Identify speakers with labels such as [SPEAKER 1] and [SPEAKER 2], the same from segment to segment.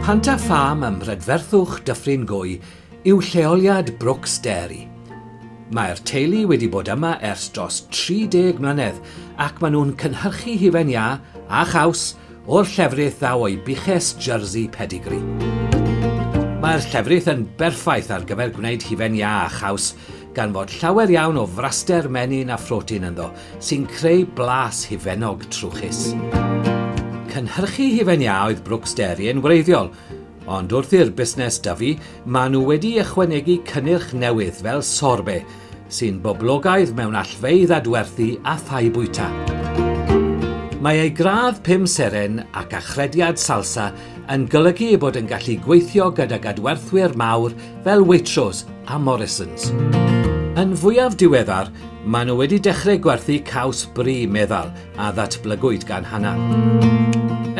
[SPEAKER 1] Panta Farm ym Mhrydferthwch Dyffryn Gwy yw lleoliad Brooks Dairy. Mae'r teulu wedi bod yma ers dros 30 mlynedd ac maen nhw'n cynhyrchu hufen ia a chaws o'r llefrith ddaw o'i biches Jersey Pedigree. Mae'r llefrith yn berffaith ar gyfer gwneud hufen ia a chaws gan fod llawer iawn o fraster menyn a phrotein ynddo sy'n creu blas hufenog trwchus cynhyrchu hufen ia oedd Brooks Derry yn wreiddiol, ond wrth i'r busnes dyfu, maen nhw wedi ychwanegu cynnyrch newydd fel sorbe, sy'n boblogaidd mewn allfeidd adwerthu a thai bwyta. Mae ei gradd pum seren ac achrediad salsa yn golygu bod yn gallu gweithio gyda gadwerthwyr mawr fel Waitrose a Morrisons. Yn fwyaf diweddar, maen nhw wedi dechrau gwerthu caws bri meddal a ddatblygwyd gan hana.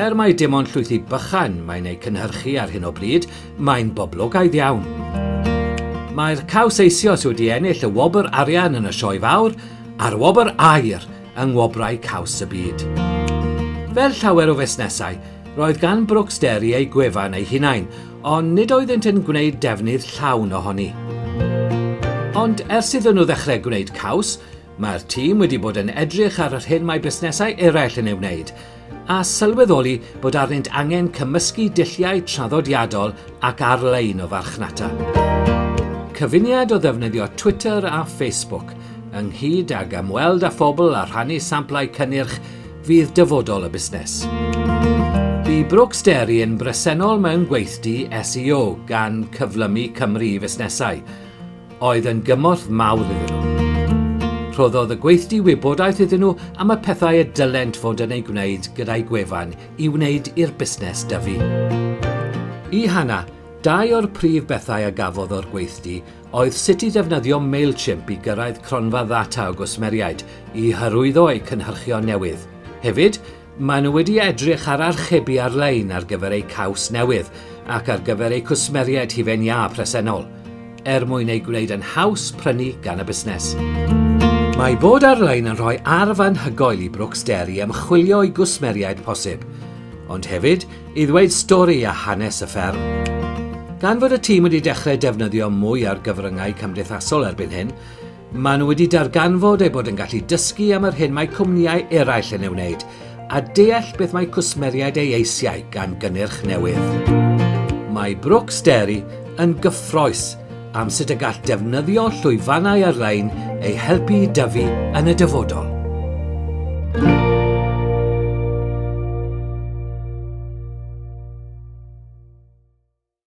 [SPEAKER 1] Er mai dim ond llwythi bychan mae'n ei cynhyrchu ar hyn o bryd, mae'n boblogaidd iawn. Mae'r caws eisios wedi ennill y wobr arian yn y sioe fawr a'r wobr air yng ngwobrau caws y byd. Fel llawer o fusnesau, roedd gan Brooks Derry ei gwefan ei hunain, ond nid oeddent yn gwneud defnydd llawn ohoni. Ond ers iddyn nhw ddechrau gwneud caws, mae'r tîm wedi bod yn edrych ar yr hyn mae busnesau eraill yn ei wneud, a sylweddoli bod arnynt angen cymysgu dilliau traddodiadol ac ar-lein o farchnata. Cyfuniad o ddefnyddio Twitter a Facebook ynghyd ag ymweld â phobl a rhannu samplau cynnyrch fydd dyfodol y busnes. Bu Brooks Derry yn bresennol mewn gweithdi SEO gan cyflymu Cymru i fusnesau. Oedd yn gymorth mawr iddyn nhw. Rhoddodd y gweithdi wybodaeth iddyn nhw am y pethau y dylent fod yn ei gwneud gyda'i gwefan i wneud i'r busnes dyfu. I Hana, dau o'r prif bethau a gafodd o'r gweithdi oedd sut i ddefnyddio MailChimp i gyrraedd cronfa ddata o gwsmeriaid i hyrwyddo eu cynhyrchion newydd. Hefyd, maen nhw wedi edrych ar archebu ar-lein ar gyfer eu caws newydd ac ar gyfer eu cwsmeriaid hufen ia presennol, er mwyn ei gwneud yn haws prynu gan y busnes. Mae bod ar-lein yn rhoi arf anhygoel i Brooks Derry ymchwilio i gwsmeriaid posib, ond hefyd i ddweud stori a hanes y fferm. Gan fod y tîm wedi dechrau defnyddio mwy ar gyfryngau cymdeithasol erbyn hyn, maen nhw wedi darganfod eu bod yn gallu dysgu am yr hyn mae cwmnïau eraill yn ei wneud a deall beth mae cwsmeriaid ei eisiau gan gynnyrch newydd. Mae Brooks Derry yn gyffroes am sut y gall defnyddio llwyfannau ar-lein ei helpu i dyfu yn y dyfodol.